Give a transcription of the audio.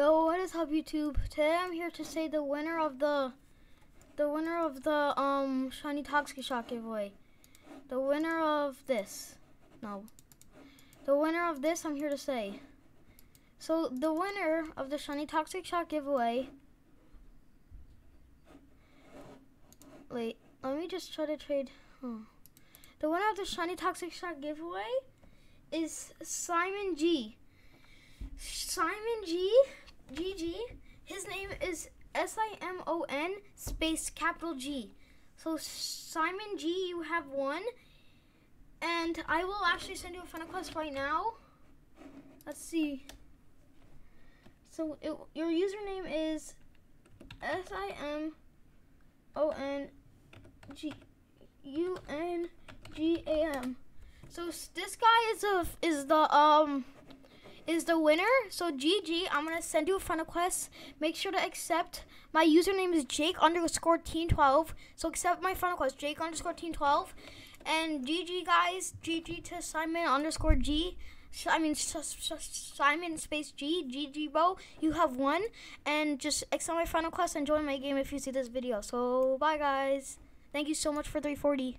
Yo, what is up YouTube? Today I'm here to say the winner of the the winner of the um shiny Toxic Shock giveaway. The winner of this. No. The winner of this I'm here to say. So the winner of the shiny Toxic Shock giveaway Wait, let me just try to trade. Huh. The winner of the shiny Toxic Shock giveaway is Simon G. Simon G. GG. His name is S I M O N space capital G. So Simon G, you have won, and I will actually send you a friend request right now. Let's see. So it, your username is S I M O N G U N G A M. So this guy is a is the um is the winner. So GG, I'm gonna send you a friend request. Make sure to accept. My username is Jake underscore teen twelve. So accept my friend request, Jake underscore teen twelve. And GG guys, GG to Simon underscore G. I mean Simon space G, GG bro. You have won, and just accept my friend request and join my game if you see this video. So bye guys. Thank you so much for 340.